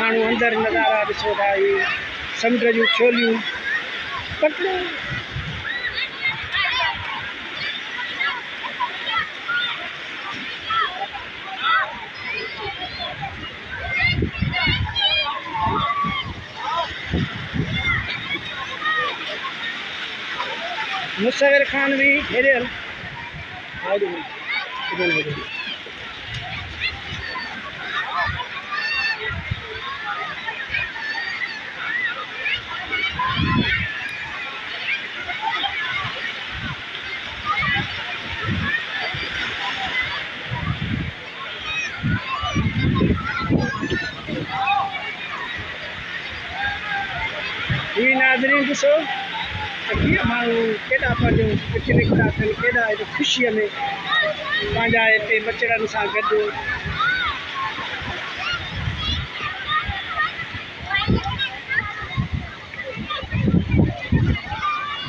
माण्हू अंदर नज़ारा ॾिसो था समुंड जूं छोलियूं मुसविर ख़ान भी हेॾे माण्हू केॾा पंहिंजो ख़ुशीअ में पंहिंजा हिते मचड़नि सां गॾु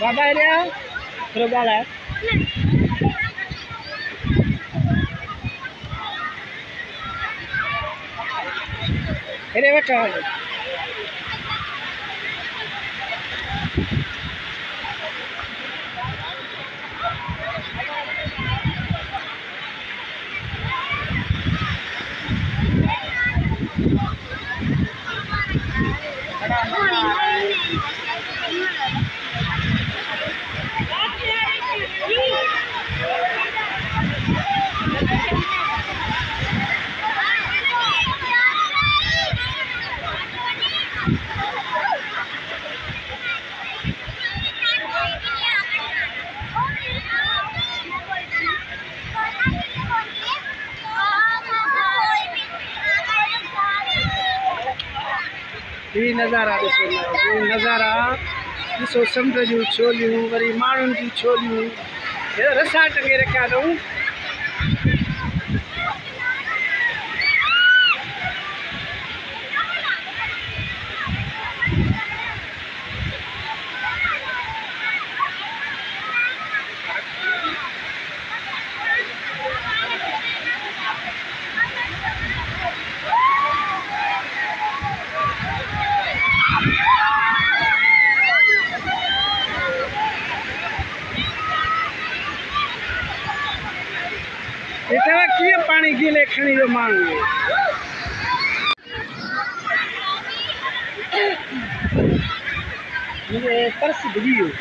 बाबा हेॾे थोरो ॻाल्हाए हेॾे वठो नज़ारा ॾिसंदो नज़ारा ॾिसो समुंड जूं छोलियूं वरी माण्हुनि जूं छोलियूं रसा टंगे रखिया अथऊं não é, parece brilho.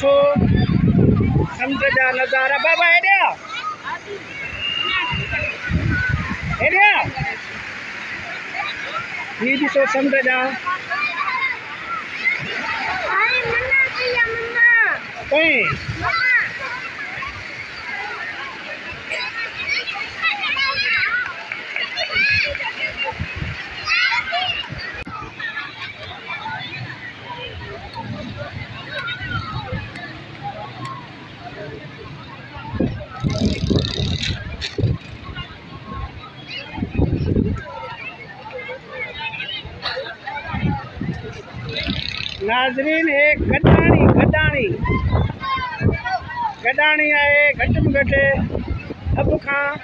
सो समझ जा नजारा बाबा है दिया है दिया भी सो समझ जा कहीं गॾाणी आहे घटि में घटि अॻ खां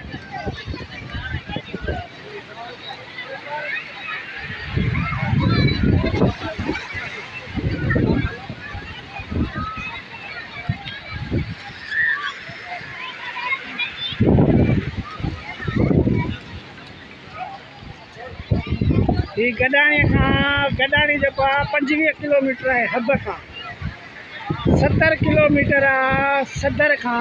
हीअ गॾाणीअ खां गॾाणी जेको आहे पंजुवीह किलोमीटर आहे हब खां सतरि किलोमीटर आहे सदर खां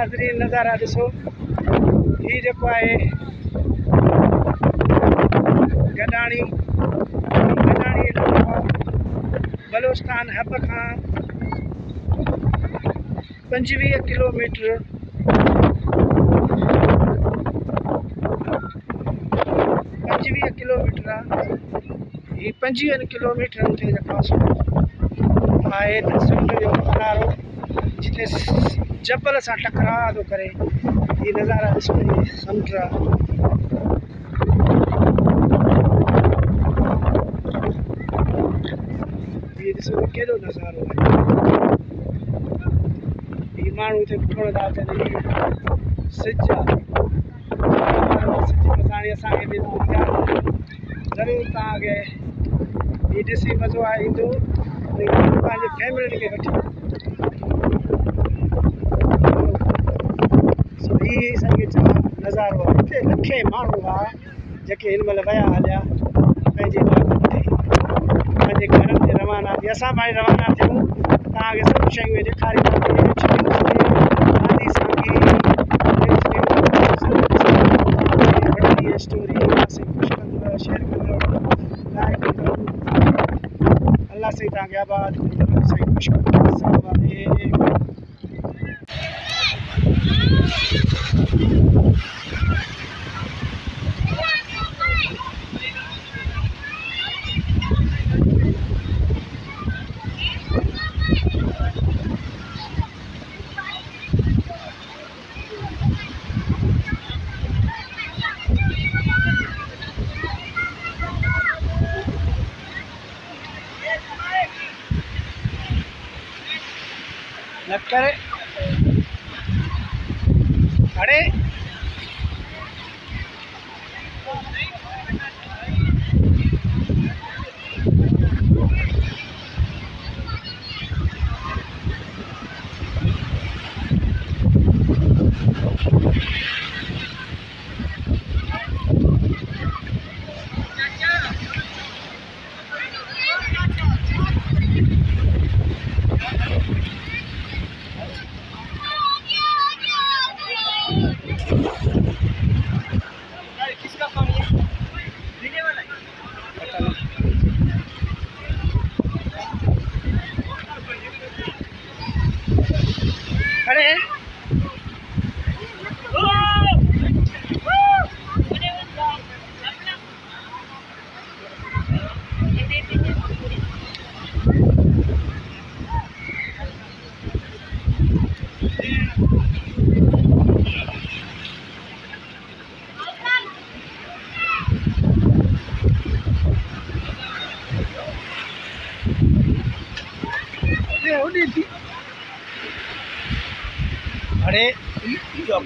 नाज़रीन नज़ारा ॾिसो ही जेको आहे गॾाणी बलोस्तान हब खां पंजवीह किलोमीटर पंजवीह किलोमीटर आहे पंजवीहनि किलोमीटरनि ते जेको आहे जो किनारो जिते जबल सां टकरा थो करे हीउ नज़ारा ॾिसण में समुंड हीअ ॾिसो केॾो नज़ारो आहे हीअ माण्हू हिते घुमण था अचनि सिज आहे ज़रूरु तव्हांखे हीअ ॾिसी मज़ो आहे ईंदो पंहिंजी फैमिली खे वठी नज़ारो आहे हिते लखे माण्हू आहे जेके हिन महिल विया हलिया पंहिंजे पंहिंजे घर ते रवाना थी असां पाण रवाना थियूं तव्हांखे सभु शयूं अल्ला साईं तव्हांखे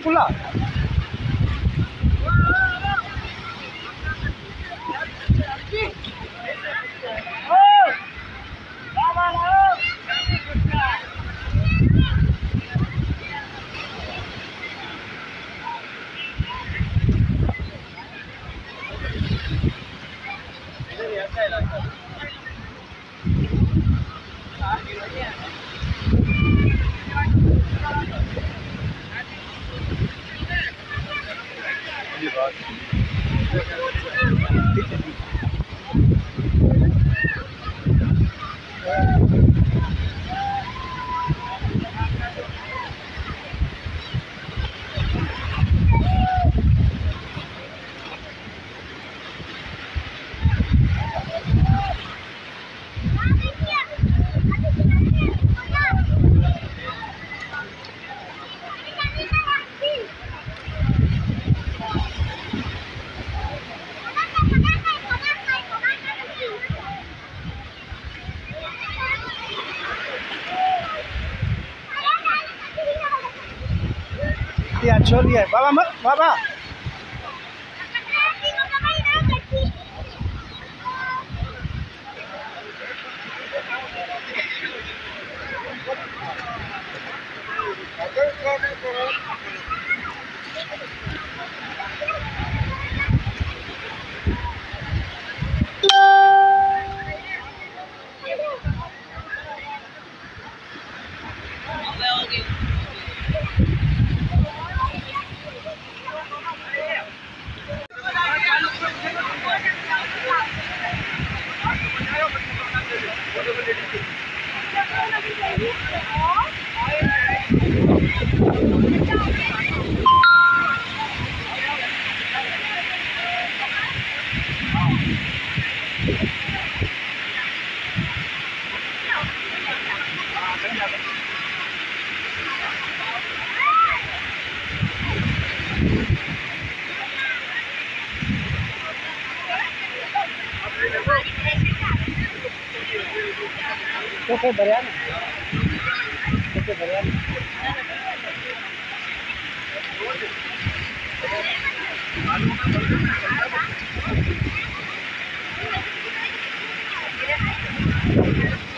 खुला करती छोड़िए बाबा मत बाबा Thank you. कितने भरिया कितने भरिया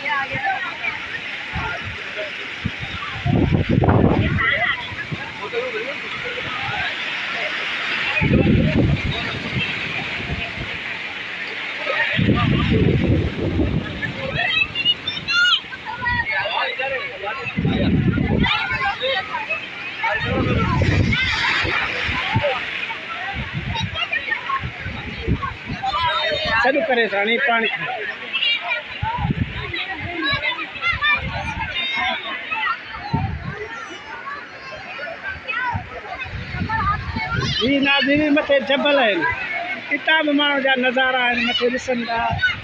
Yeah, yeah. परेशानी पाणी मथे जबल आहिनि हितां बि माण्हू जा नज़ारा आहिनि मथे था